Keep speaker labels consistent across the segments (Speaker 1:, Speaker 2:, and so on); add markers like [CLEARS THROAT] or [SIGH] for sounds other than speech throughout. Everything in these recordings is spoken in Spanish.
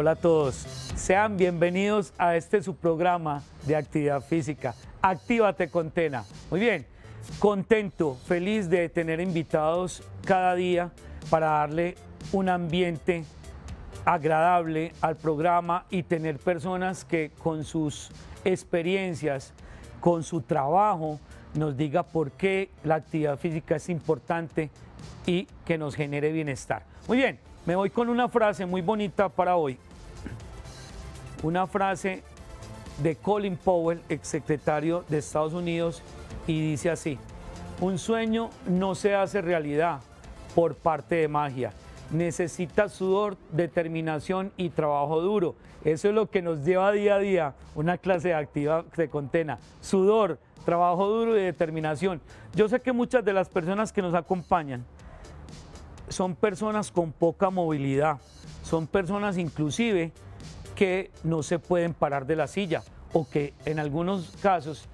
Speaker 1: Hola a todos, sean bienvenidos a este su programa de actividad física. Actívate con Tena. Muy bien, contento, feliz de tener invitados cada día para darle un ambiente agradable al programa y tener personas que con sus experiencias, con su trabajo, nos diga por qué la actividad física es importante y que nos genere bienestar. Muy bien, me voy con una frase muy bonita para hoy. Una frase de Colin Powell, exsecretario de Estados Unidos, y dice así, un sueño no se hace realidad por parte de magia, necesita sudor, determinación y trabajo duro. Eso es lo que nos lleva día a día una clase de activa de contena. Sudor, trabajo duro y determinación. Yo sé que muchas de las personas que nos acompañan son personas con poca movilidad, son personas inclusive que no se pueden parar de la silla o que en algunos casos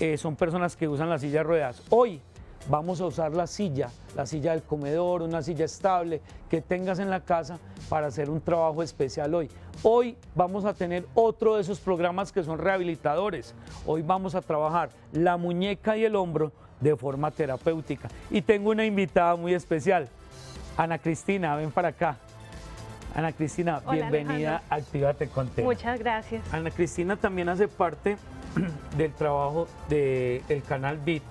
Speaker 1: eh, son personas que usan la silla de ruedas. Hoy vamos a usar la silla, la silla del comedor, una silla estable que tengas en la casa para hacer un trabajo especial hoy. Hoy vamos a tener otro de esos programas que son rehabilitadores. Hoy vamos a trabajar la muñeca y el hombro de forma terapéutica. Y tengo una invitada muy especial, Ana Cristina, ven para acá. Ana Cristina, bienvenida a Actívate Contento.
Speaker 2: Muchas gracias.
Speaker 1: Ana Cristina también hace parte [CLEARS THROAT] del trabajo del canal BIT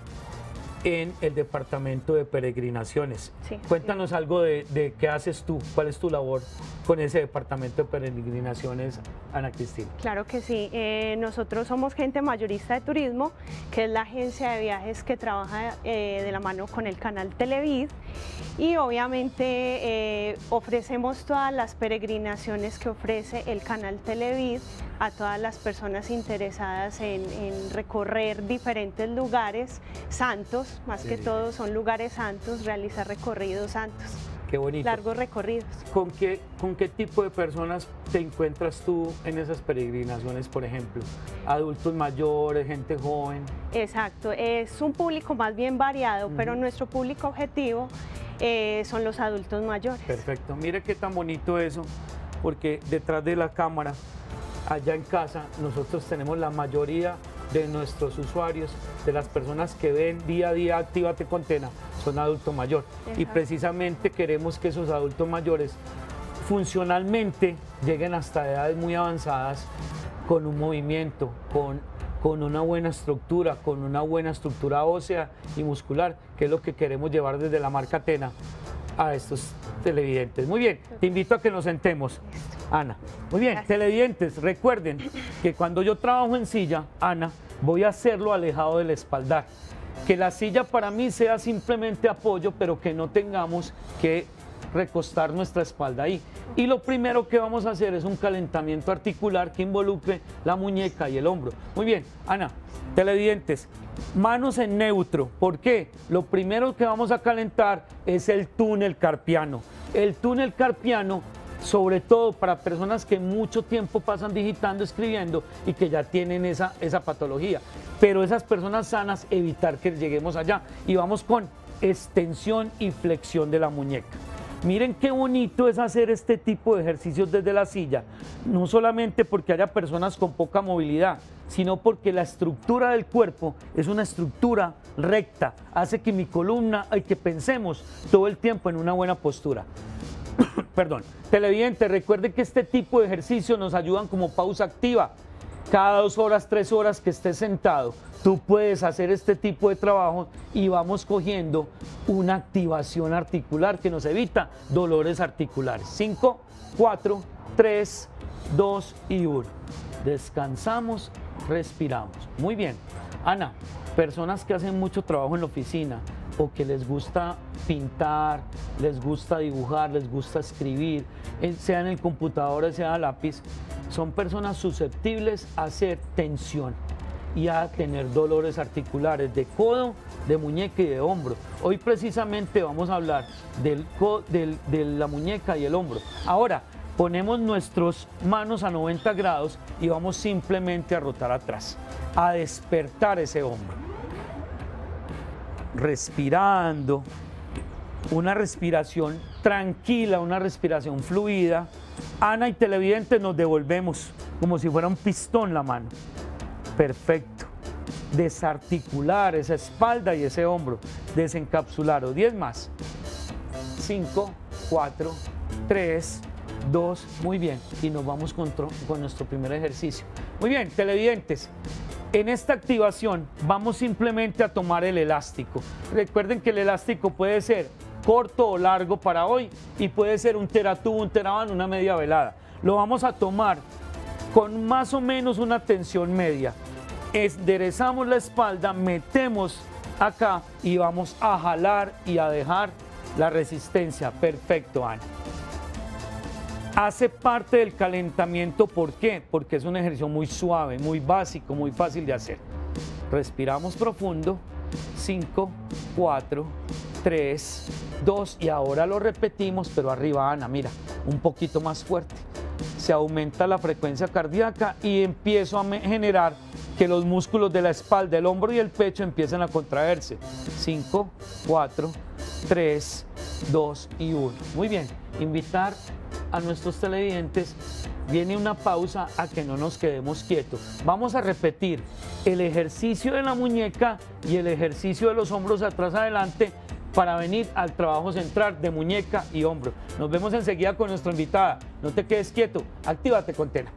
Speaker 1: en el departamento de peregrinaciones. Cuéntanos algo de, qué haces tú, cuál es tu labor con ese departamento de peregrinaciones, Ana Cristina.
Speaker 2: Claro que sí, eh, nosotros somos gente mayorista de turismo, que es la agencia de viajes que trabaja eh, de la mano con el canal Televid y obviamente eh, ofrecemos todas las peregrinaciones que ofrece el canal Televid a todas las personas interesadas en, recorrer diferentes lugares santos, más que todo son lugares santos, realizar recorridos santos.
Speaker 1: Qué bonito.
Speaker 2: Largos recorridos.
Speaker 1: ¿Con qué, ¿Con qué tipo de personas te encuentras tú en esas peregrinaciones, por ejemplo? ¿Adultos mayores, gente joven?
Speaker 2: Exacto, es un público más bien variado, pero nuestro público objetivo eh, son los adultos mayores.
Speaker 1: Perfecto, mire qué tan bonito eso, porque detrás de la cámara allá en casa nosotros tenemos la mayoría de nuestros usuarios, de las personas que ven día a día Actívate Contena, son adultos mayor. Y precisamente queremos que esos adultos mayores funcionalmente lleguen hasta edades muy avanzadas con un movimiento, con, con una buena estructura, con una buena estructura ósea y muscular, que es lo que queremos llevar desde la marca Tena a estos televidentes. Muy bien, te invito a que nos sentemos. Ana. Muy bien, televidentes, recuerden que cuando yo trabajo en silla, Ana, voy a hacerlo alejado del espaldar. Que la silla para mí sea simplemente apoyo, pero que no tengamos que recostar nuestra espalda ahí. Y lo primero que vamos a hacer es un calentamiento articular que involucre la muñeca y el hombro. Muy bien, Ana, televidentes, manos en neutro. ¿Por qué? Lo primero que vamos a calentar es el túnel carpiano. El túnel carpiano sobre todo para personas que mucho tiempo pasan digitando, escribiendo y que ya tienen esa, esa patología. Pero esas personas sanas, evitar que lleguemos allá. Y vamos con extensión y flexión de la muñeca. Miren qué bonito es hacer este tipo de ejercicios desde la silla, no solamente porque haya personas con poca movilidad, sino porque la estructura del cuerpo es una estructura recta, hace que mi columna, y que pensemos todo el tiempo en una buena postura. [COUGHS] Perdón, televidente, recuerde que este tipo de ejercicios nos ayudan como pausa activa. Cada dos horas, tres horas que estés sentado, tú puedes hacer este tipo de trabajo y vamos cogiendo una activación articular que nos evita dolores articulares. 5, 4, 3, 2 y 1. Descansamos, respiramos. Muy bien. Ana, personas que hacen mucho trabajo en la oficina, o que les gusta pintar, les gusta dibujar, les gusta escribir, eh, sea en el computador, sea lápiz, son personas susceptibles a hacer tensión y a tener dolores articulares de codo, de muñeca y de hombro. Hoy precisamente vamos a hablar del, de la muñeca y el hombro. Ahora, ponemos nuestras manos a 90 grados y vamos simplemente a rotar atrás, a despertar ese hombro respirando, una respiración tranquila, una respiración fluida, Ana y televidentes nos devolvemos como si fuera un pistón la mano. Perfecto. Desarticular esa espalda y ese hombro. Desencapsular. O 10 más. 5, 4, 3, 2. Muy bien. Y nos vamos con nuestro primer ejercicio. Muy bien, televidentes. En esta activación vamos simplemente a tomar el elástico. Recuerden que el elástico puede ser corto o largo para hoy y puede ser un teratubo, un teraban, una media velada. Lo vamos a tomar con más o menos una tensión media. Enderezamos la espalda, metemos acá y vamos a jalar y a dejar la resistencia. Perfecto, Ana. Hace parte del calentamiento, ¿por qué? Porque es un ejercicio muy suave, muy básico, muy fácil de hacer. Respiramos profundo. 5, 4, 3, 2 y ahora lo repetimos, pero arriba Ana, mira, un poquito más fuerte. Se aumenta la frecuencia cardíaca y empiezo a generar que los músculos de la espalda, el hombro y el pecho empiecen a contraerse. 5, 4, 3, 2 y 1. Muy bien, invitar a nuestros televidentes viene una pausa a que no nos quedemos quietos. Vamos a repetir el ejercicio de la muñeca y el ejercicio de los hombros atrás adelante para venir al trabajo central de muñeca y hombro. Nos vemos enseguida con nuestra invitada. No te quedes quieto, actívate con Tena.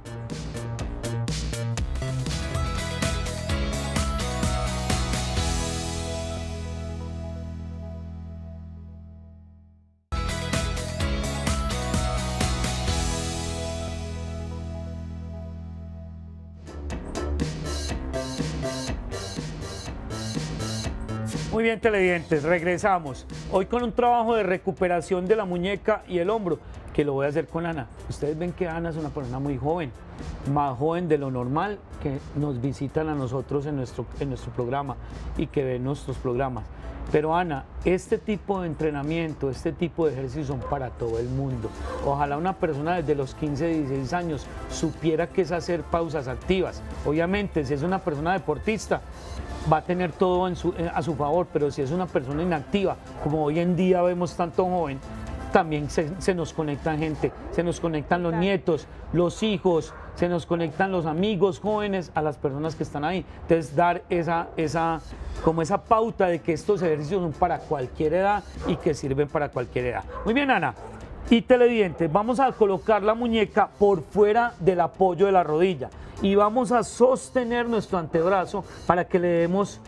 Speaker 1: Bien, televidentes, regresamos. Hoy con un trabajo de recuperación de la muñeca y el hombro, que lo voy a hacer con Ana. Ustedes ven que Ana es una persona muy joven, más joven de lo normal, que nos visitan a nosotros en nuestro, en nuestro programa y que ven nuestros programas. Pero Ana, este tipo de entrenamiento, este tipo de ejercicios son para todo el mundo. Ojalá una persona desde los 15, 16 años supiera que es hacer pausas activas. Obviamente, si es una persona deportista, va a tener todo eh, a su favor, pero si es una persona inactiva, como hoy en día vemos tanto joven, también se, nos conectan gente, se nos conectan los nietos, los hijos, se nos conectan los amigos jóvenes a las personas que están ahí. Entonces dar esa, esa, como esa pauta de que estos ejercicios son para cualquier edad y que sirven para cualquier edad. Muy bien, Ana. Y televidentes, vamos a colocar la muñeca por fuera del apoyo de la rodilla y vamos a sostener nuestro antebrazo para que le demos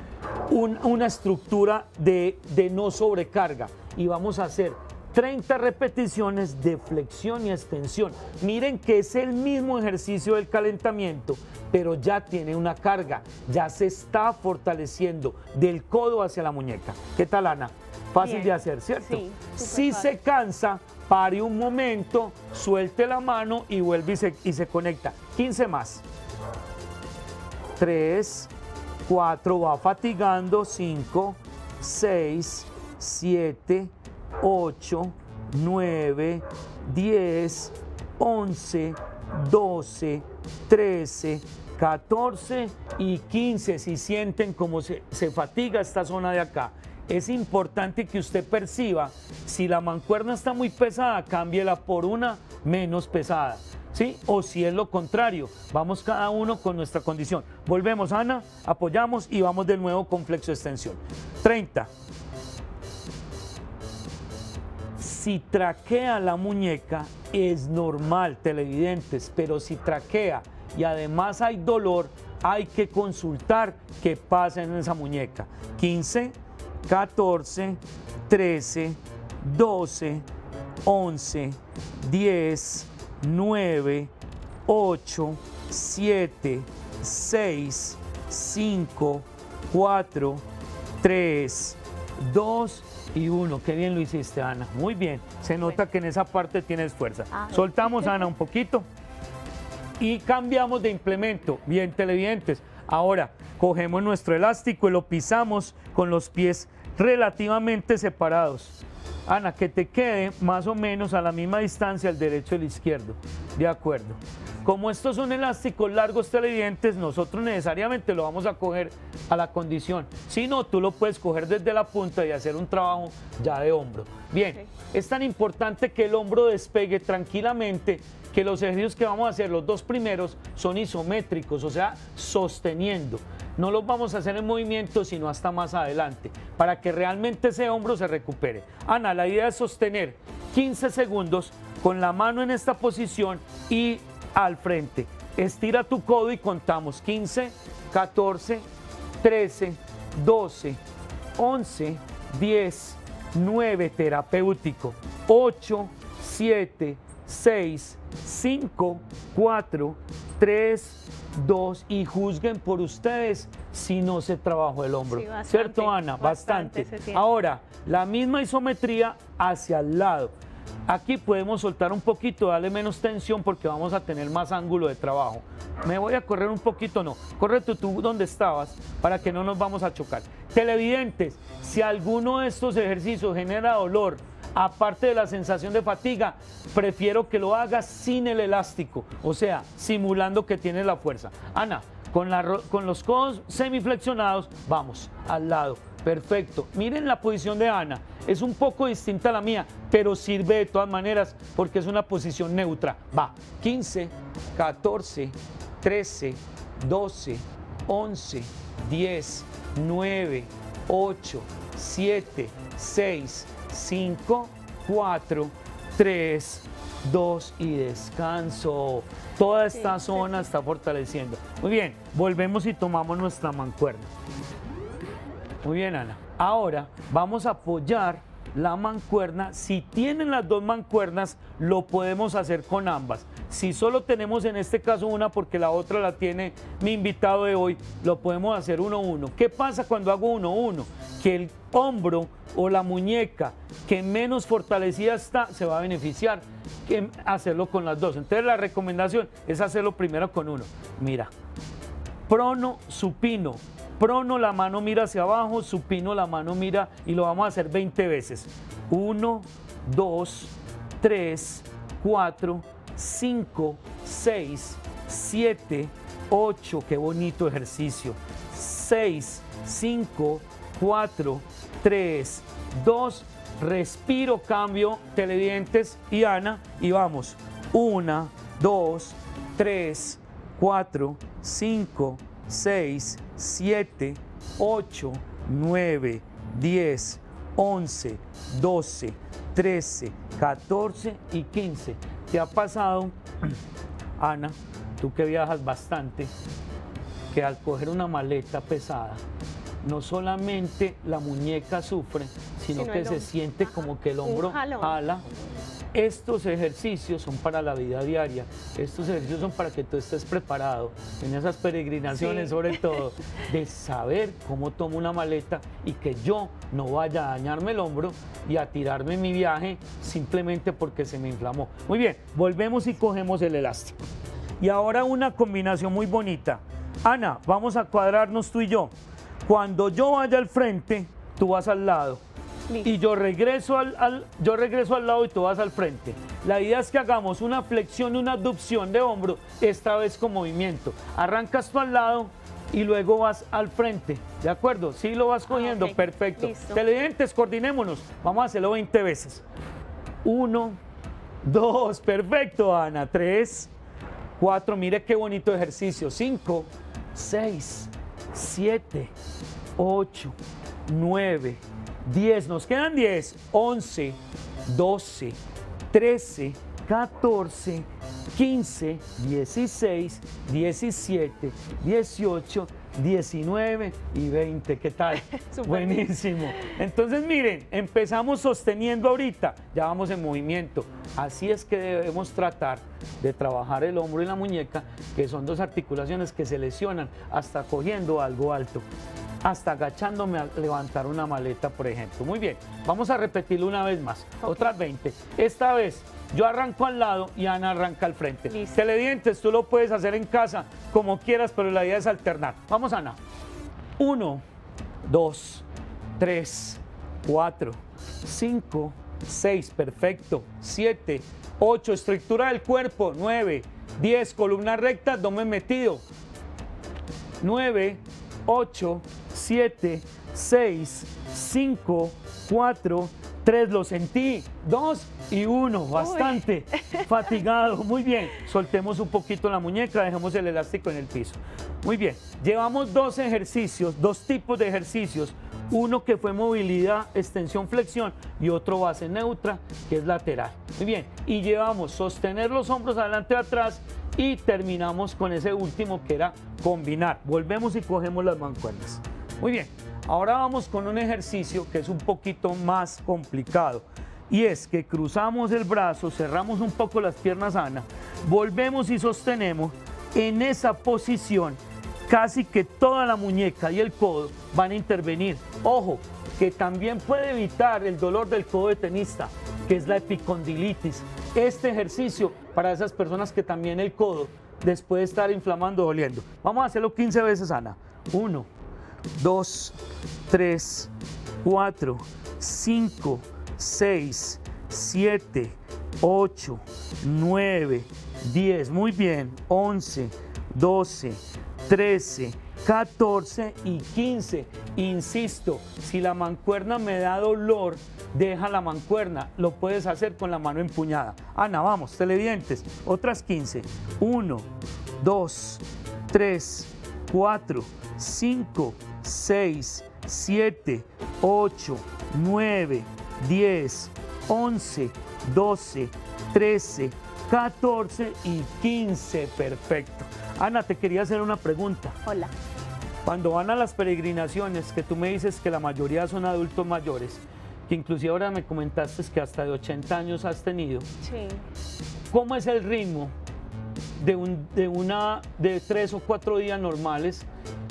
Speaker 1: una estructura de, de no sobrecarga y vamos a hacer 30 repeticiones de flexión y extensión. Miren que es el mismo ejercicio del calentamiento, pero ya tiene una carga, ya se está fortaleciendo del codo hacia la muñeca. ¿Qué tal, Ana? Fácil de hacer, ¿cierto? Sí, si se cansa, pare un momento, suelte la mano y vuelve y se, y se conecta. 15 más. 3, 4, va fatigando, 5, 6, 7, 8, 9, 10, 11, 12, 13, 14 y 15. Si sienten como se, se, fatiga esta zona de acá, es importante que usted perciba si la mancuerna está muy pesada, cámbiela por una menos pesada. ¿sí? O si es lo contrario, vamos cada uno con nuestra condición. Volvemos, Ana, apoyamos y vamos de nuevo con flexo extensión. 30. Si traquea la muñeca es normal, televidentes, pero si traquea y además hay dolor, hay que consultar qué pasa en esa muñeca. 15, 14, 13, 12, 11, 10, 9, 8, 7, 6, 5, 4, 3, 2 y 1. Qué bien lo hiciste, Ana. Muy bien. Se nota que en esa parte tienes fuerza. Ah, Soltamos, [LAUGHS] Ana, un poquito. Y cambiamos de implemento. Bien, televidentes. Ahora, cogemos nuestro elástico y lo pisamos con los pies relativamente separados. Ana, que te quede más o menos a la misma distancia el derecho y el izquierdo. De acuerdo. Como estos son elásticos largos televidentes, nosotros necesariamente lo vamos a coger a la condición. Si no, tú lo puedes coger desde la punta y hacer un trabajo ya de hombro. Bien, es tan importante que el hombro despegue tranquilamente que los ejercicios que vamos a hacer, los dos primeros, son isométricos, o sea, sosteniendo. No los vamos a hacer en movimiento, sino hasta más adelante, para que realmente ese hombro se recupere. Ana, la idea es sostener 15 segundos con la mano en esta posición y al frente. Estira tu codo y contamos 15, 14, 13, 12, 11, 10, 9, terapéutico, 8, 7, 6, 5, 4, 3, 2 y juzguen por ustedes si no se trabajó el hombro. ¿Cierto, Ana? Bastante. Ahora, la misma isometría hacia el lado. Aquí podemos soltar un poquito, darle menos tensión porque vamos a tener más ángulo de trabajo. Me voy a correr un poquito, no. Corre tú, tú donde estabas para que no nos vamos a chocar. Televidentes, si alguno de estos ejercicios genera dolor, aparte de la sensación de fatiga, prefiero que lo hagas sin el elástico, o sea, simulando que tienes la fuerza. Ana, con, con los codos semiflexionados, vamos, al lado. Perfecto. Miren la posición de Ana. Es un poco distinta a la mía, pero sirve de todas maneras porque es una posición neutra. Va. 15, 14, 13, 12, 11, 10, 9, 8, 7, 6, 5, 4, 3, 2 y descanso. Toda esta zona está fortaleciendo. Muy bien, volvemos y tomamos nuestra mancuerna. Muy bien, Ana. Ahora vamos a apoyar la mancuerna. Si tienen las dos mancuernas, lo podemos hacer con ambas. Si solo tenemos en este caso una porque la otra la tiene mi invitado de hoy, lo podemos hacer uno uno. ¿Qué pasa cuando hago uno uno? Que el hombro o la muñeca que menos fortalecida está se va a beneficiar que hacerlo con las dos. Entonces la recomendación es hacerlo primero con uno. Mira, prono supino prono la mano mira hacia abajo, supino la mano mira y lo vamos a hacer 20 veces. 1, 2, 3, 4, 5, 6, 7, 8. Qué bonito ejercicio. 6, 5, 4, 3, 2. Respiro, cambio, televidentes y Ana. Y vamos. 1, 2, 3, 4, 5, 6, 7, 8, 9, 10, 11, 12, 13, 14 y 15. ¿Te ha pasado, [CLEARS THROAT] Ana, tú que viajas bastante, que al coger una maleta pesada, no solamente la muñeca sufre, sino, que se siente como que el hombro jala estos ejercicios son para la vida diaria, estos ejercicios son para que tú estés preparado en esas peregrinaciones, sobre [LAUGHS] todo, de saber cómo tomo una maleta y que yo no vaya a dañarme el hombro y a tirarme mi viaje simplemente porque se me inflamó. Muy bien, volvemos y cogemos el elástico. Y ahora una combinación muy bonita. Ana, vamos a cuadrarnos tú y yo. Cuando yo vaya al frente, tú vas al lado y yo regreso al, yo regreso al lado y tú vas al frente. La idea es que hagamos una flexión y una abducción de hombro, esta vez con movimiento. Arrancas tú al lado y luego vas al frente. ¿De acuerdo? Sí lo vas ah, cogiendo, perfecto. Televidentes, coordinémonos. Vamos a hacerlo 20 veces. Uno, dos, perfecto, Ana. Tres, cuatro, mire qué bonito ejercicio. Cinco, seis, siete, ocho, nueve, 10, nos quedan 10, 11, 12, 13, 14, 15, 16, 17, 18, 19 y 20. ¿Qué tal? [LAUGHS] Buenísimo. Entonces, miren, empezamos sosteniendo ahorita, ya vamos en movimiento. Así es que debemos tratar de trabajar el hombro y la muñeca, que son dos articulaciones que se lesionan hasta cogiendo algo alto hasta agachándome a levantar una maleta, por ejemplo. Muy bien, vamos a repetirlo una vez más, otras 20. Esta vez yo arranco al lado y Ana arranca al frente. Teledientes, tú lo puedes hacer en casa como quieras, pero la idea es alternar. Vamos, Ana. Uno, dos, tres, cuatro, cinco, seis, perfecto. Siete, ocho, estructura del cuerpo. Nueve, diez, columna recta, abdomen metido. Nueve, ocho, 7, 6, 5, 4, Tres, lo sentí. Dos y uno, bastante [LAUGHS] fatigado. Muy bien. Soltemos un poquito la muñeca, dejemos el elástico en el piso. Muy bien. Llevamos dos ejercicios, dos tipos de ejercicios. Uno que fue movilidad, extensión, flexión y otro base neutra, que es lateral. Muy bien. Y llevamos sostener los hombros adelante atrás y terminamos con ese último que era combinar. Volvemos y cogemos las mancuernas. Muy bien. Ahora vamos con un ejercicio que es un poquito más complicado y es que cruzamos el brazo, cerramos un poco las piernas Ana, volvemos y sostenemos en esa posición casi que toda la muñeca y el codo van a intervenir. Ojo, que también puede evitar el dolor del codo de tenista, que es la epicondilitis. Este ejercicio para esas personas que también el codo después de estar inflamando, doliendo. Vamos a hacerlo 15 veces, Ana. Uno, 2, 3, 4, 5, 6, 7, 8, 9, 10, muy bien, 11, 12, 13, 14 y 15. Insisto, si la mancuerna me da dolor, deja la mancuerna. Lo puedes hacer con la mano empuñada. Ana, vamos, televidentes. Otras 15. 1, 2, 3, 4, 5, 6, 7, 8, 9, 10, 11, 12, 13, 14 y 15. Perfecto. Ana, te quería hacer una pregunta.
Speaker 2: Hola.
Speaker 1: Cuando van a las peregrinaciones, que tú me dices que la mayoría son adultos mayores, que inclusive ahora me comentaste que hasta de 80 años has tenido.
Speaker 2: Sí.
Speaker 1: ¿Cómo es el ritmo de, un, de una de tres o cuatro días normales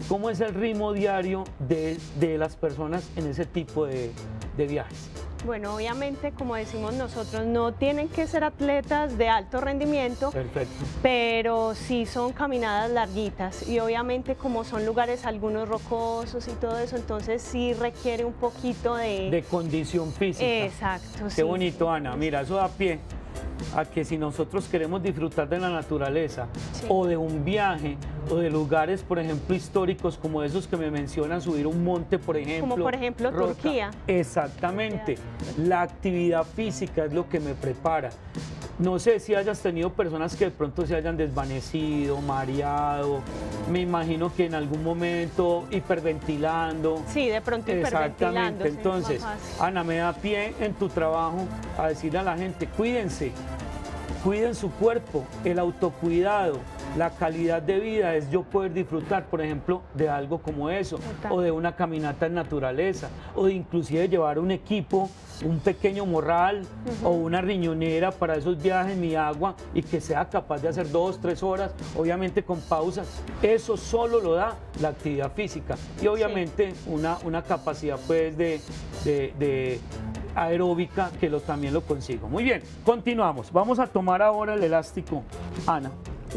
Speaker 1: ¿Cómo es el ritmo diario de, las personas en ese tipo de, viajes?
Speaker 2: Bueno, obviamente, como decimos nosotros, no tienen que ser atletas de alto rendimiento,
Speaker 1: Perfecto.
Speaker 2: pero sí son caminadas larguitas y obviamente como son lugares algunos rocosos y todo eso, entonces sí requiere un poquito de...
Speaker 1: De condición física.
Speaker 2: Exacto,
Speaker 1: Qué bonito, Ana. Mira, eso da pie a que si nosotros queremos disfrutar de la naturaleza o de un viaje o de lugares, por ejemplo, históricos como esos que me mencionan, subir un monte, por ejemplo.
Speaker 2: Como por ejemplo Turquía.
Speaker 1: Exactamente. La actividad física es lo que me prepara. No sé si hayas tenido personas que de pronto se hayan desvanecido, mareado, me imagino que en algún momento hiperventilando.
Speaker 2: Sí, de pronto hiperventilando.
Speaker 1: Exactamente. Entonces, Ana, me da pie en tu trabajo a decirle a la gente, cuídense, cuiden su cuerpo, el autocuidado, la calidad de vida es yo poder disfrutar, por ejemplo, de algo como eso, o de una caminata en naturaleza, o de inclusive llevar un equipo, un pequeño morral o una riñonera para esos viajes, mi agua, y que sea capaz de hacer dos, tres horas, obviamente con pausas. Eso solo lo da la actividad física y obviamente una, una capacidad pues de, de aeróbica que lo, también lo consigo. Muy bien, continuamos. Vamos a tomar ahora el elástico, Ana,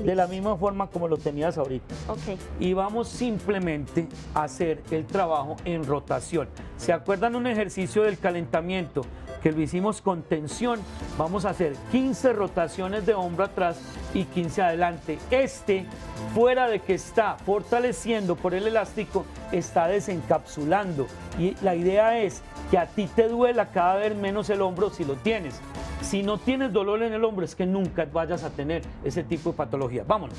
Speaker 1: de la misma forma como lo tenías ahorita.
Speaker 2: Ok.
Speaker 1: Y vamos simplemente a hacer el trabajo en rotación. ¿Se acuerdan un ejercicio del calentamiento? Que lo hicimos con tensión, vamos a hacer 15 rotaciones de hombro atrás y 15 adelante. Este, fuera de que está fortaleciendo por el elástico, está desencapsulando. Y la idea es que a ti te duela cada vez menos el hombro si lo tienes. Si no tienes dolor en el hombro, es que nunca vayas a tener ese tipo de patología. Vámonos.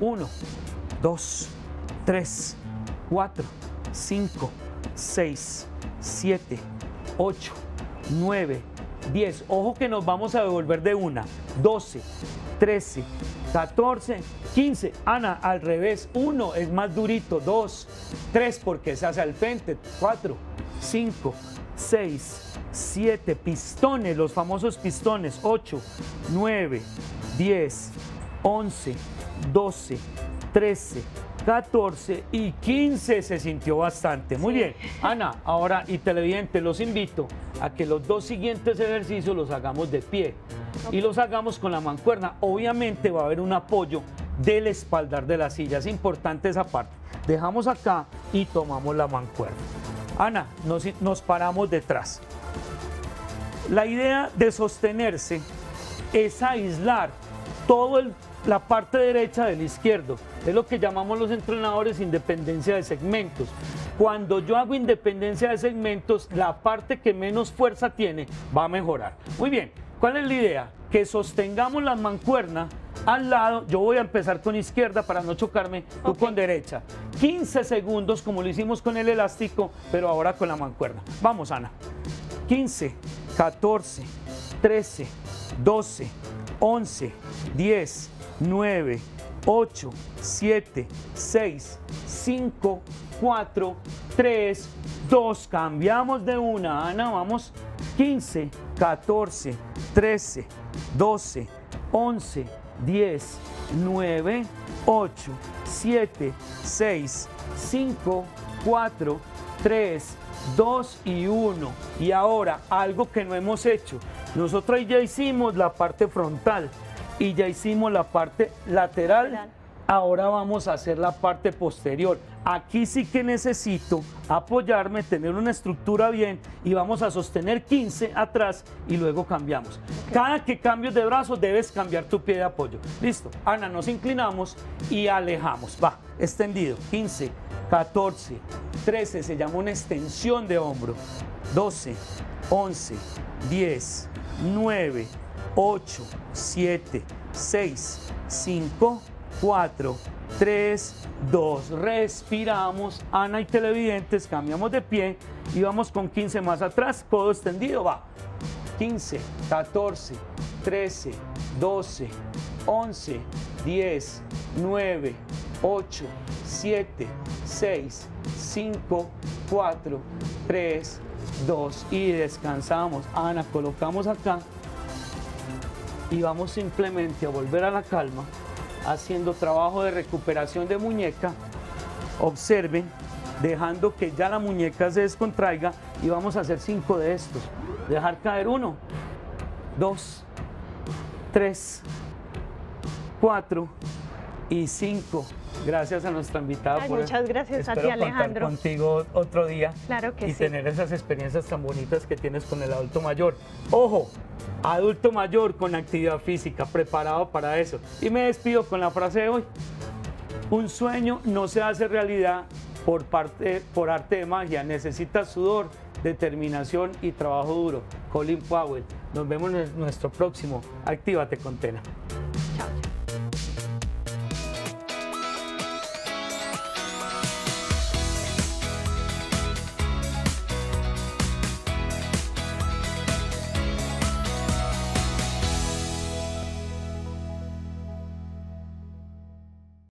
Speaker 1: 1, 2, 3, 4, 5, 6, 7, 8, 9, 10. Ojo que nos vamos a devolver de una. 12, 13, 14, 15. Ana, al revés. 1 es más durito. 2, 3 porque se hace al frente. 4, 5, 6, 7. Pistones, los famosos pistones. 8, 9, 10, 11, 12, 13, 14 y 15 se sintió bastante. Muy bien. Ana, ahora y televidente, los invito a que los dos siguientes ejercicios los hagamos de pie y los hagamos con la mancuerna. Obviamente va a haber un apoyo del espaldar de la silla. Es importante esa parte. Dejamos acá y tomamos la mancuerna. Ana, nos, nos paramos detrás. La idea de sostenerse es aislar todo el la parte derecha del izquierdo. Es lo que llamamos los entrenadores independencia de segmentos. Cuando yo hago independencia de segmentos, la parte que menos fuerza tiene va a mejorar. Muy bien, ¿cuál es la idea? Que sostengamos la mancuerna al lado, yo voy a empezar con izquierda para no chocarme, tú con derecha. 15 segundos como lo hicimos con el elástico, pero ahora con la mancuerna. Vamos, Ana. 15, 14, 13, 12, 11, 10, 9, 8, 7, 6, 5, 4, 3, 2. Cambiamos de una, Ana, vamos. 15, 14, 13, 12, 11, 10, 9, 8, 7, 6, 5, 4, 3, 2 y 1. Y ahora, algo que no hemos hecho. Nosotros ya hicimos la parte frontal y ya hicimos la parte lateral. Ahora vamos a hacer la parte posterior. Aquí sí que necesito apoyarme, tener una estructura bien y vamos a sostener 15 atrás y luego cambiamos. Cada que cambies de brazo debes cambiar tu pie de apoyo. Listo. Ana, nos inclinamos y alejamos. Va, extendido. 15, 14, 13, se llama una extensión de hombro. 12, 11, 10, 9, 8, 7, 6, 5, 4, 3, 2. Respiramos. Ana y televidentes, cambiamos de pie y vamos con 15 más atrás, codo extendido, va. 15, 14, 13, 12, 11, 10, 9, 8, 7, 6, 5, 4, 3, 2 y descansamos. Ana, colocamos acá y vamos simplemente a volver a la calma haciendo trabajo de recuperación de muñeca. Observen, dejando que ya la muñeca se descontraiga y vamos a hacer cinco de estos. Dejar caer uno, dos, tres, cuatro y cinco. Gracias a nuestra invitada
Speaker 2: por Muchas gracias a ti, Alejandro.
Speaker 1: Contar contigo otro día
Speaker 2: claro que
Speaker 1: y tener esas experiencias tan bonitas que tienes con el adulto mayor. Ojo, adulto mayor con actividad física, preparado para eso. Y me despido con la frase de hoy. Un sueño no se hace realidad por, parte, por arte de magia, necesita sudor, determinación y trabajo duro. Colin Powell. Nos vemos en nuestro próximo Actívate con Tena.